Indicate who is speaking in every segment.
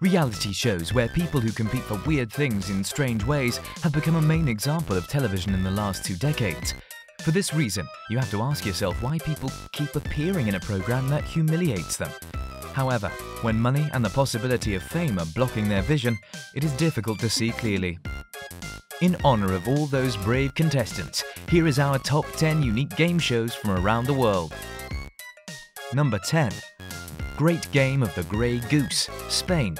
Speaker 1: Reality shows where people who compete for weird things in strange ways have become a main example of television in the last two decades. For this reason, you have to ask yourself why people keep appearing in a program that humiliates them. However, when money and the possibility of fame are blocking their vision, it is difficult to see clearly. In honor of all those brave contestants, here is our top 10 unique game shows from around the world. Number 10. Great Game of the Grey Goose, Spain.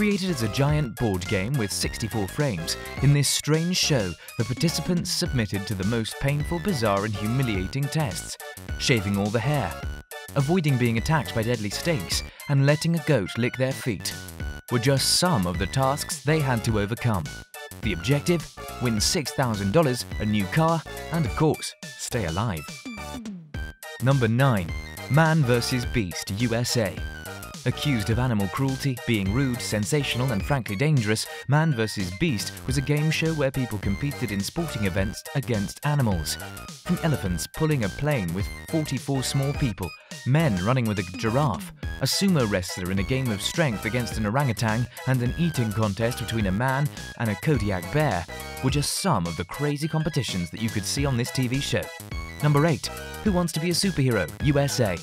Speaker 1: Created as a giant board game with 64 frames, in this strange show, the participants submitted to the most painful, bizarre and humiliating tests. Shaving all the hair, avoiding being attacked by deadly snakes, and letting a goat lick their feet were just some of the tasks they had to overcome. The objective? Win $6,000, a new car, and of course, stay alive. Number 9. Man vs. Beast USA Accused of animal cruelty, being rude, sensational and frankly dangerous, Man vs. Beast was a game show where people competed in sporting events against animals. From elephants pulling a plane with 44 small people, men running with a giraffe, a sumo wrestler in a game of strength against an orangutan, and an eating contest between a man and a Kodiak bear were just some of the crazy competitions that you could see on this TV show. Number 8. Who Wants to Be a Superhero? USA.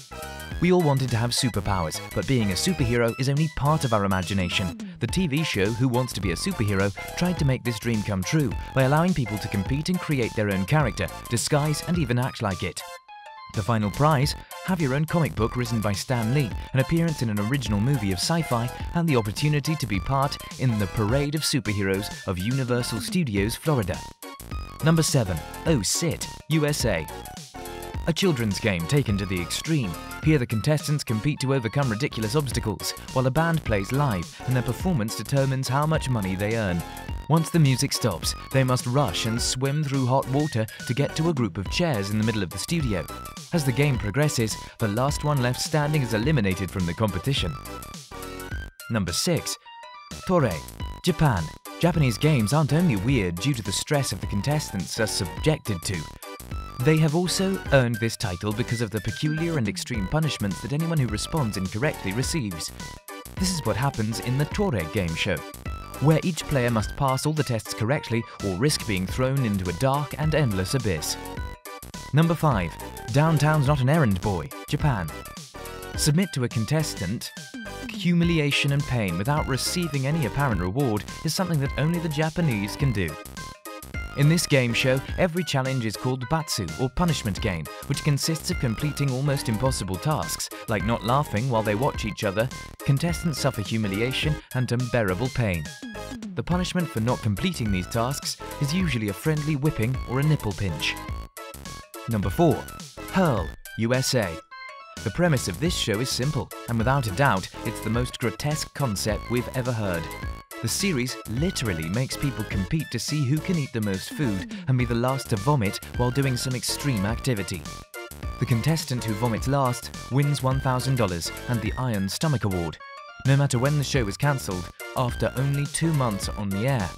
Speaker 1: We all wanted to have superpowers, but being a superhero is only part of our imagination. The TV show Who Wants to Be a Superhero tried to make this dream come true by allowing people to compete and create their own character, disguise and even act like it. The final prize, have your own comic book written by Stan Lee, an appearance in an original movie of sci-fi, and the opportunity to be part in the Parade of Superheroes of Universal Studios, Florida. Number 7. Oh Sit, USA. A children's game taken to the extreme. Here the contestants compete to overcome ridiculous obstacles, while a band plays live and their performance determines how much money they earn. Once the music stops, they must rush and swim through hot water to get to a group of chairs in the middle of the studio. As the game progresses, the last one left standing is eliminated from the competition. Number 6. Tore, Japan. Japanese games aren't only weird due to the stress of the contestants are subjected to. They have also earned this title because of the peculiar and extreme punishments that anyone who responds incorrectly receives. This is what happens in the Tore game show, where each player must pass all the tests correctly or risk being thrown into a dark and endless abyss. Number 5. Downtown's Not an Errand Boy, Japan. Submit to a contestant. Humiliation and pain without receiving any apparent reward is something that only the Japanese can do. In this game show, every challenge is called Batsu, or punishment game, which consists of completing almost impossible tasks, like not laughing while they watch each other. Contestants suffer humiliation and unbearable pain. The punishment for not completing these tasks is usually a friendly whipping or a nipple pinch. Number 4. Hurl, USA. The premise of this show is simple, and without a doubt, it's the most grotesque concept we've ever heard. The series literally makes people compete to see who can eat the most food and be the last to vomit while doing some extreme activity. The contestant who vomits last wins $1,000 and the Iron Stomach Award, no matter when the show is cancelled, after only two months on the air.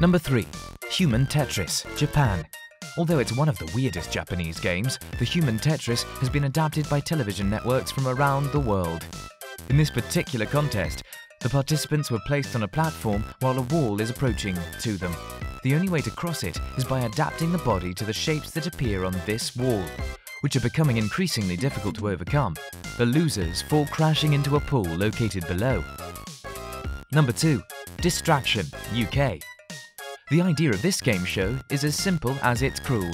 Speaker 1: Number 3. Human Tetris, Japan. Although it's one of the weirdest Japanese games, the Human Tetris has been adapted by television networks from around the world. In this particular contest, the participants were placed on a platform while a wall is approaching to them. The only way to cross it is by adapting the body to the shapes that appear on this wall, which are becoming increasingly difficult to overcome. The losers fall crashing into a pool located below. Number 2. Distraction, UK. The idea of this game show is as simple as it's cruel.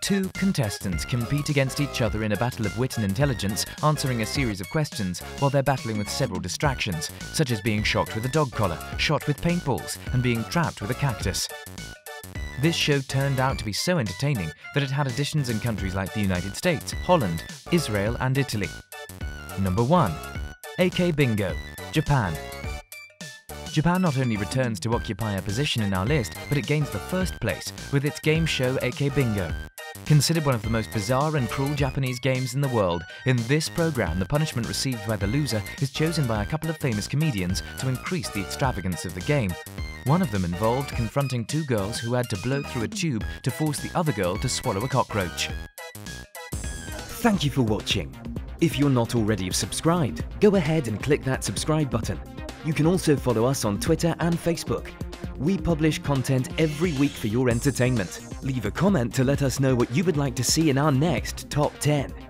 Speaker 1: Two contestants compete against each other in a battle of wit and intelligence, answering a series of questions while they're battling with several distractions, such as being shocked with a dog collar, shot with paintballs, and being trapped with a cactus. This show turned out to be so entertaining that it had editions in countries like the United States, Holland, Israel, and Italy. Number 1. AKBingo, Japan. Japan not only returns to occupy a position in our list, but it gains the first place with its game show AKBingo. Considered one of the most bizarre and cruel Japanese games in the world, in this program the punishment received by the loser is chosen by a couple of famous comedians to increase the extravagance of the game. One of them involved confronting two girls who had to blow through a tube to force the other girl to swallow a cockroach. Thank you for watching. If you're not already subscribed, go ahead and click that subscribe button. You can also follow us on Twitter and Facebook. We publish content every week for your entertainment. Leave a comment to let us know what you would like to see in our next Top 10.